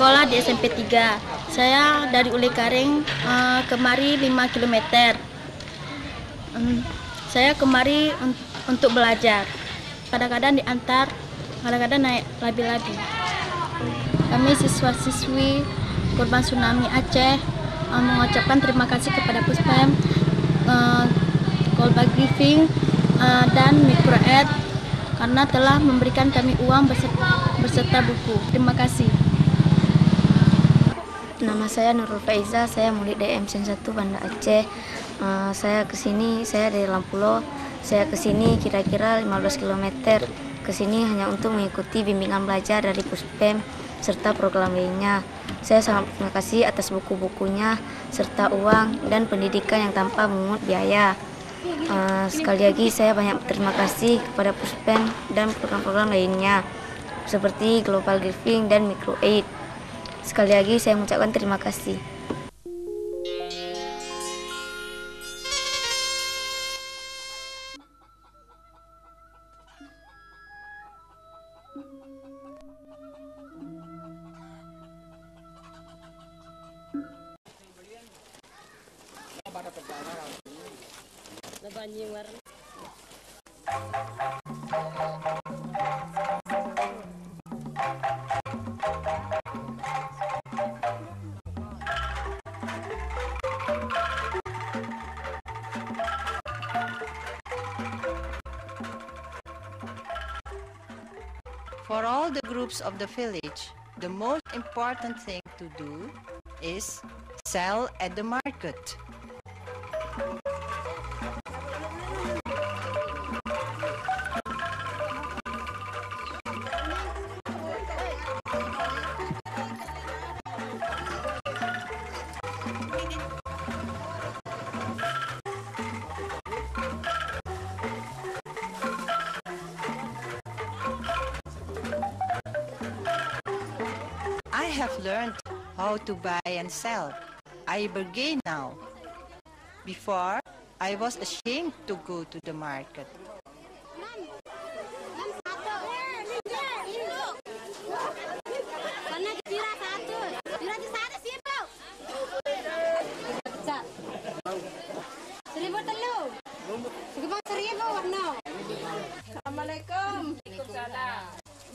Saya bersekolah di SMP 3. Saya dari Ule Karing uh, kemari 5 km. Um, saya kemari un untuk belajar. Kadang-kadang diantar, kadang-kadang naik labi-labi. Kami siswa-siswi korban tsunami Aceh uh, mengucapkan terima kasih kepada Puspem, uh, Kolba Giving, uh, dan Microed karena telah memberikan kami uang beserta, beserta buku. Terima kasih. Nama saya Nurul Faiza, saya murid DM 1 Banda Aceh. Uh, saya ke sini, saya dari Lampulo. Saya ke sini kira-kira 15 km. Ke sini hanya untuk mengikuti bimbingan belajar dari Puspem serta program lainnya. Saya sangat terima kasih atas buku-bukunya serta uang dan pendidikan yang tanpa memungut biaya. Uh, sekali lagi saya banyak terima kasih kepada Puspen dan program-program lainnya seperti Global Giving dan Micro Aid. Sekali lagi saya mengucapkan terima kasih. For all the groups of the village, the most important thing to do is sell at the market. Have learned how to buy and sell. I bargain now. Before, I was ashamed to go to the market. Seribu telu. Sebang seribu warna. Assalamualaikum.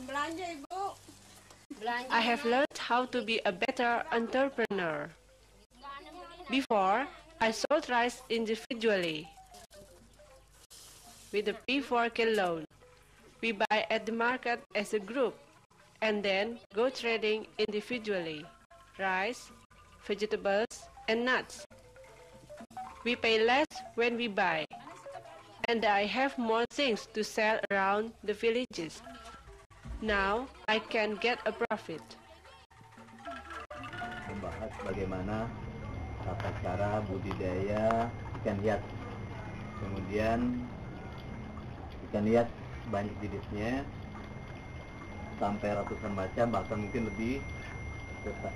Belanja ibu. Belanja. I have learned how to be a better entrepreneur. Before, I sold rice individually. With the P4K loan, we buy at the market as a group and then go trading individually. Rice, vegetables, and nuts. We pay less when we buy, and I have more things to sell around the villages. Now I can get a profit. Membahas bagaimana tata cara budidaya ikan hias. Kemudian ikan hias banyak jenisnya. Sampai ratusan macam bahkan mungkin lebih.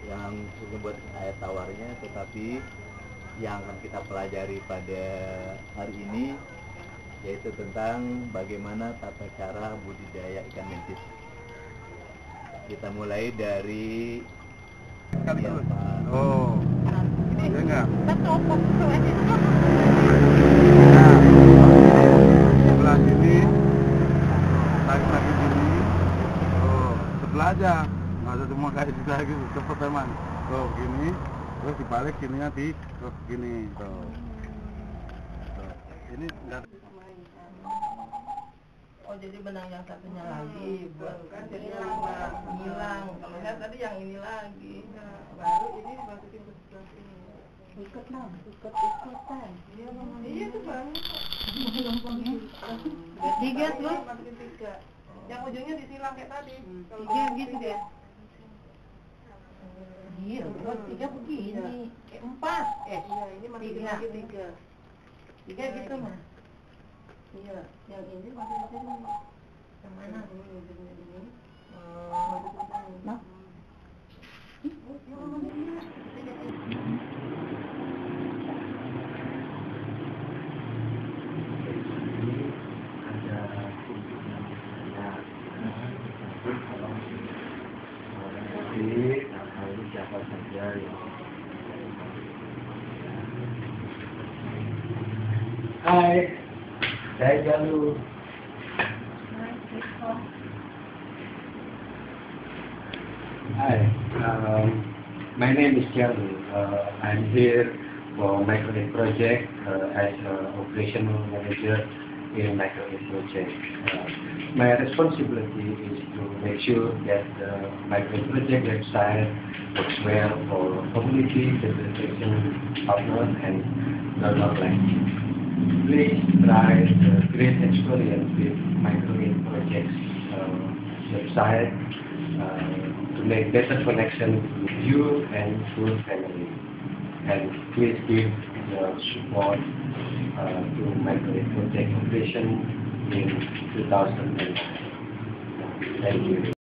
Yang disebut air tawarnya. Tetapi yang akan kita pelajari pada hari ini yaitu tentang bagaimana tata cara budidaya ikan mentis kita mulai dari yang Pak- Oh, iya enggak? Sebelah sini, tarik lagi sini. Oh, sebelah aja. Nggak usah semua kayak gitu lagi, cepet emang. Tuh, gini. Terus dibalik di, terus gini. Tuh. Tuh. Ini enggak Oh jadi benang yang satunya lagi buat kan jadi ngilang ngilang. Kalau saya tadi yang ini lagi. Nah, baru ini dimasukin ke sebelah sini. Ikut lah, ikut ikutan. Iya Iya tuh bang. Tiga terus. Masukin tiga. Yang ujungnya disilang kayak tadi. Tiga gitu ya. Iya, tiga begini. Kayak empat. Eh, iya ini masukin lagi tiga. Tiga gitu mah. Iya, yang ini masih di sini. Yang mana? Ini sini. Oh, nah. nah, ini siapa saja yang Hai, Jalu. Hi, um, my name is Jalu. Uh, I'm here for Microaid project uh, as an operational manager in Microaid project. Uh, my responsibility is to make sure that the Microaid project website works well for community facilitation partners and non-online. Please try the great experience with Microaid projects uh, website uh, to make better connection with you and your family. And please give your support uh, to Microaid project operation in 2009. Thank you.